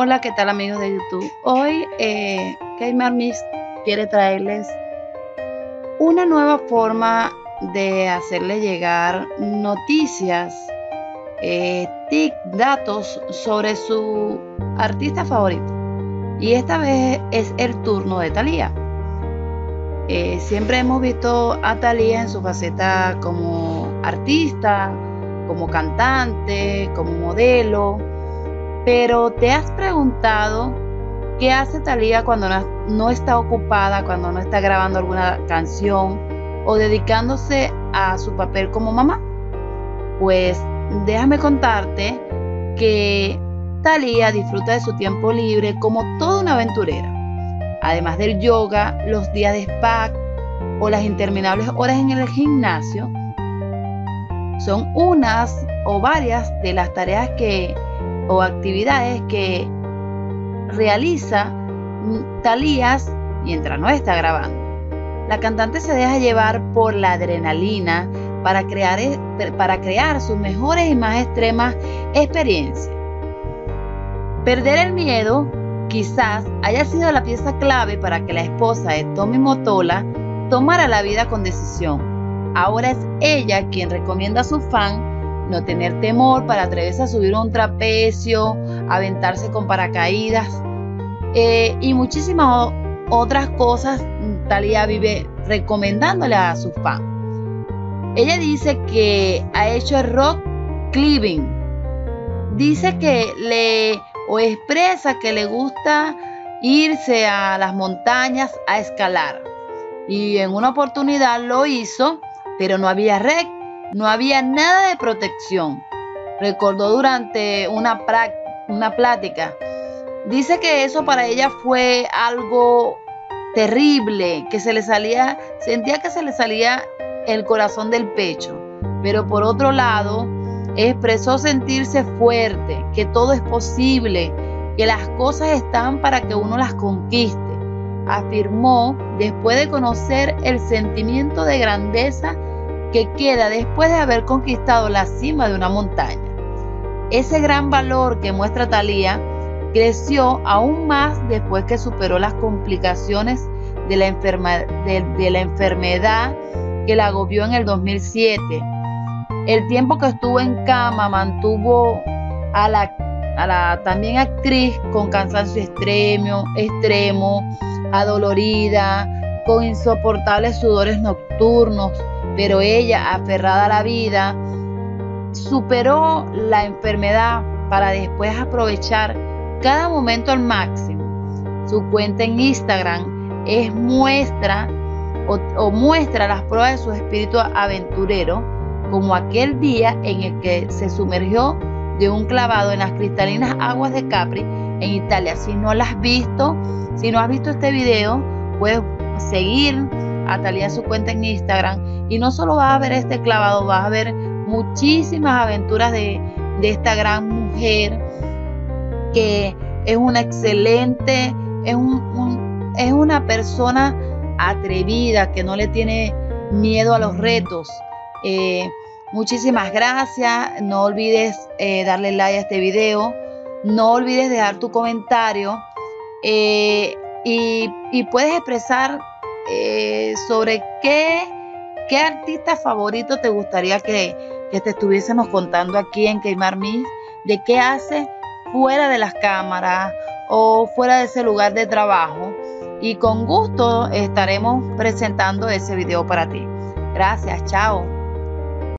Hola, ¿qué tal amigos de YouTube? Hoy eh, quiere traerles una nueva forma de hacerle llegar noticias, eh, tic, datos sobre su artista favorito. Y esta vez es el turno de Thalía. Eh, siempre hemos visto a Thalía en su faceta como artista, como cantante, como modelo pero ¿te has preguntado qué hace Talía cuando no, está ocupada, cuando no está grabando alguna canción o dedicándose a su papel como mamá? Pues déjame contarte que Talía disfruta de su tiempo libre como toda una aventurera. Además del yoga, los días de spa o las interminables horas en el gimnasio son unas o varias de las tareas que o actividades que realiza Talías mientras no está grabando. La cantante se deja llevar por la adrenalina para crear, e, para crear sus mejores y más extremas experiencias. Perder el miedo quizás haya sido la pieza clave para que la esposa de Tommy Motola tomara la vida con decisión. Ahora es ella quien recomienda a su fan no tener temor para atreverse a subir un trapecio, aventarse con paracaídas eh, y muchísimas otras cosas. Talía vive recomendándole a sus fans. Ella dice que ha hecho el rock climbing. Dice que le o expresa que le gusta irse a las montañas a escalar. Y en una oportunidad lo hizo, pero no había red no había nada de protección. Recordó durante una, una plática. Dice que eso para ella fue algo terrible, que se le salía, sentía que se le salía el corazón del pecho. Pero por otro lado, expresó sentirse fuerte, que todo es posible, que las cosas están para que uno las conquiste. Afirmó después de conocer el sentimiento de grandeza que queda después de haber conquistado la cima de una montaña. Ese gran valor que muestra Talía creció aún más después que superó las complicaciones de la, enfermedad que la agobió en el 2007. El tiempo que estuvo en cama mantuvo a la, también actriz con cansancio extremo, adolorida, con insoportables sudores nocturnos, pero ella, aferrada a la vida, superó la enfermedad para después aprovechar cada momento al máximo. Su cuenta en Instagram es muestra o, muestra las pruebas de su espíritu aventurero, como aquel día en el que se sumergió de un clavado en las cristalinas aguas de Capri en Italia. Si no las has visto, si no has visto este video, puedes seguir a Talía su cuenta en Instagram. Y no solo vas a ver este clavado, vas a ver muchísimas aventuras de, esta gran mujer que es una excelente, es, un, es una persona atrevida que no le tiene miedo a los retos. Eh, muchísimas gracias, no olvides eh, darle like a este video, no olvides dejar tu comentario. Eh, y, puedes expresar eh, sobre qué, qué artista favorito te gustaría que, te estuviésemos contando aquí en Queimar Mis, de qué hace fuera de las cámaras o fuera de ese lugar de trabajo. Y con gusto estaremos presentando ese video para ti. Gracias, chao.